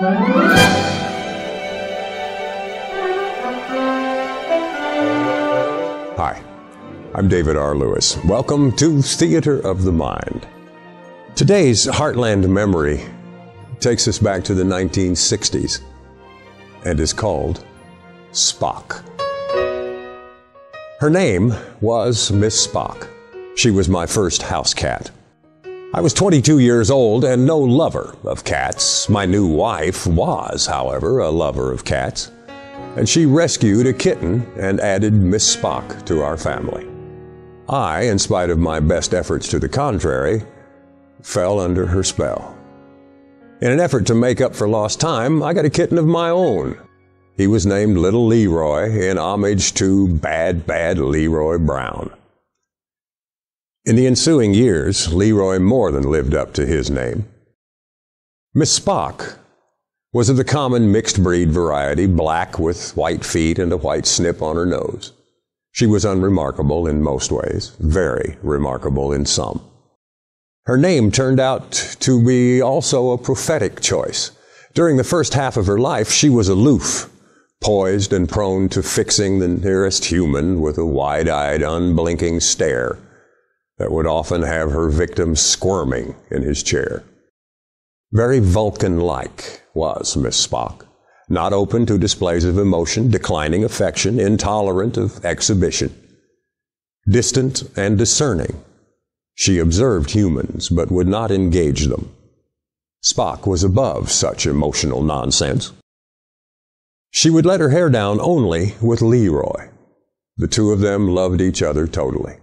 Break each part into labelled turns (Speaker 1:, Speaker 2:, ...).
Speaker 1: Hi, I'm David R. Lewis. Welcome to Theater of the Mind. Today's Heartland Memory takes us back to the 1960s and is called Spock. Her name was Miss Spock. She was my first house cat. I was 22 years old and no lover of cats. My new wife was, however, a lover of cats, and she rescued a kitten and added Miss Spock to our family. I, in spite of my best efforts to the contrary, fell under her spell. In an effort to make up for lost time, I got a kitten of my own. He was named Little Leroy in homage to bad, bad Leroy Brown. In the ensuing years, Leroy more than lived up to his name. Miss Spock was of the common mixed breed variety, black with white feet and a white snip on her nose. She was unremarkable in most ways, very remarkable in some. Her name turned out to be also a prophetic choice. During the first half of her life, she was aloof, poised and prone to fixing the nearest human with a wide eyed, unblinking stare that would often have her victim squirming in his chair. Very Vulcan like was Miss Spock, not open to displays of emotion, declining affection, intolerant of exhibition. Distant and discerning, she observed humans but would not engage them. Spock was above such emotional nonsense. She would let her hair down only with Leroy. The two of them loved each other totally.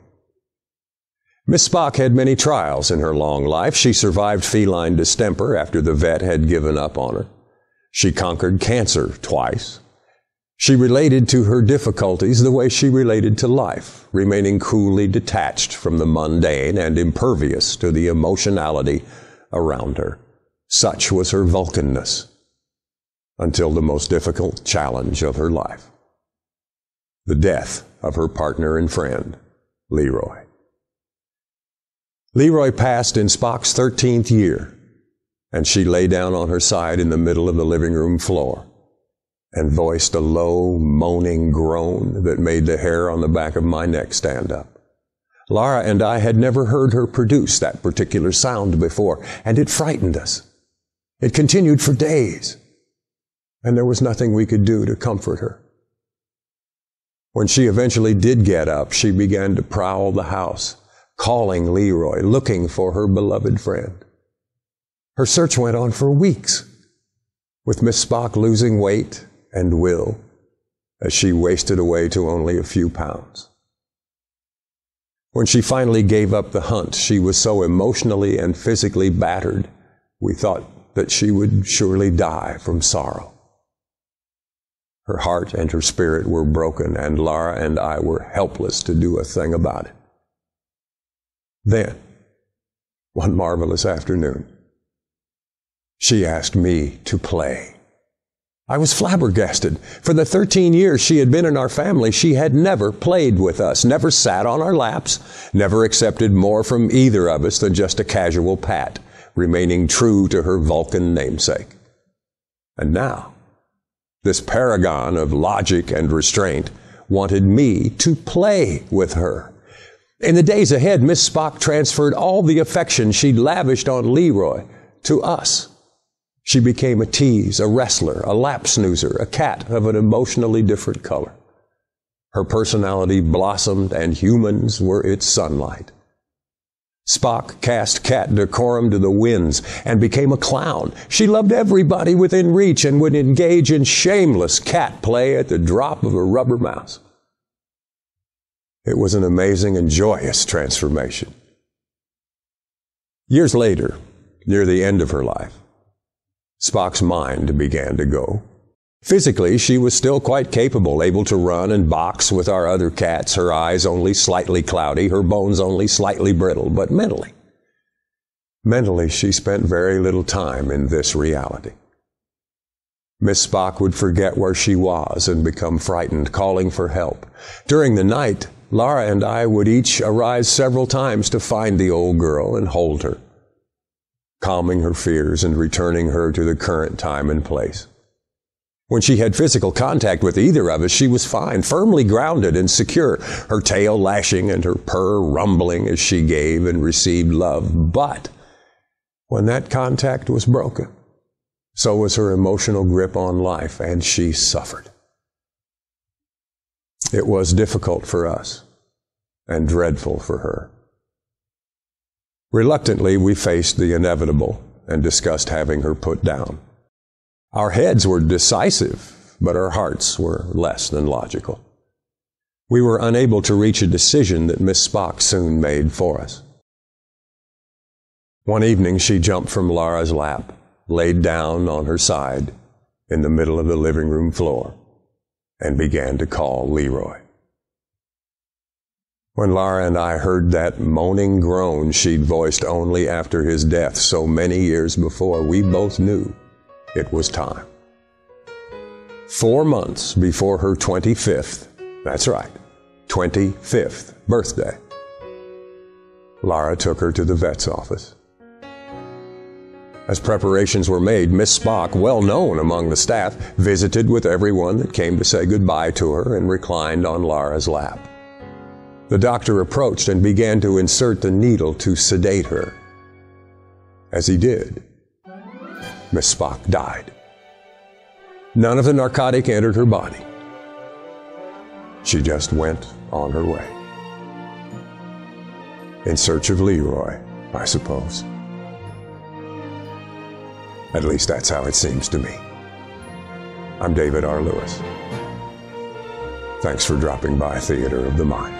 Speaker 1: Miss Spock had many trials in her long life. She survived feline distemper after the vet had given up on her. She conquered cancer twice. She related to her difficulties the way she related to life, remaining coolly detached from the mundane and impervious to the emotionality around her. Such was her Vulcanness until the most difficult challenge of her life the death of her partner and friend, Leroy. Leroy passed in Spock's 13th year, and she lay down on her side in the middle of the living room floor and voiced a low, moaning groan that made the hair on the back of my neck stand up. Laura and I had never heard her produce that particular sound before, and it frightened us. It continued for days and there was nothing we could do to comfort her. When she eventually did get up, she began to prowl the house, calling Leroy, looking for her beloved friend. Her search went on for weeks, with Miss Spock losing weight and will as she wasted away to only a few pounds. When she finally gave up the hunt, she was so emotionally and physically battered, we thought that she would surely die from sorrow. Her heart and her spirit were broken, and Laura and I were helpless to do a thing about it. Then, one marvelous afternoon, she asked me to play. I was flabbergasted. For the 13 years she had been in our family, she had never played with us, never sat on our laps, never accepted more from either of us than just a casual pat, remaining true to her Vulcan namesake. And now, this paragon of logic and restraint, wanted me to play with her. In the days ahead, Miss Spock transferred all the affection she'd lavished on Leroy to us. She became a tease, a wrestler, a lap snoozer, a cat of an emotionally different color. Her personality blossomed and humans were its sunlight. Spock cast cat decorum to the winds and became a clown. She loved everybody within reach and would engage in shameless cat play at the drop of a rubber mouse. It was an amazing and joyous transformation. Years later, near the end of her life, Spock's mind began to go. Physically, she was still quite capable, able to run and box with our other cats, her eyes only slightly cloudy, her bones only slightly brittle, but mentally, mentally, she spent very little time in this reality. Miss Spock would forget where she was and become frightened, calling for help. During the night, Laura and I would each arise several times to find the old girl and hold her. calming her fears and returning her to the current time and place. When she had physical contact with either of us, she was fine, firmly grounded and secure, her tail lashing and her purr rumbling as she gave and received love. But when that contact was broken, so was her emotional grip on life, and she suffered. It was difficult for us and dreadful for her. Reluctantly, we faced the inevitable and discussed having her put down. Our heads were decisive, but our hearts were less than logical. We were unable to reach a decision that Miss Spock soon made for us. One evening, she jumped from Laura's lap, laid down on her side in the middle of the living room floor, and began to call Leroy. When Laura and I heard that moaning groan she'd voiced only after his death so many years before, we both knew it was time. Four months before her 25th, that's right, 25th birthday, Laura took her to the vet's office. As preparations were made, Miss Spock, well known among the staff, visited with everyone that came to say goodbye to her and reclined on Laura's lap. The doctor approached and began to insert the needle to sedate her. As he did, Miss Spock died. None of the narcotic entered her body. She just went on her way. In search of Leroy, I suppose. At least that's how it seems to me. I'm David R. Lewis. Thanks for dropping by Theater of the Mind.